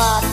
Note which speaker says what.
Speaker 1: спад